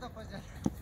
Rapaziada.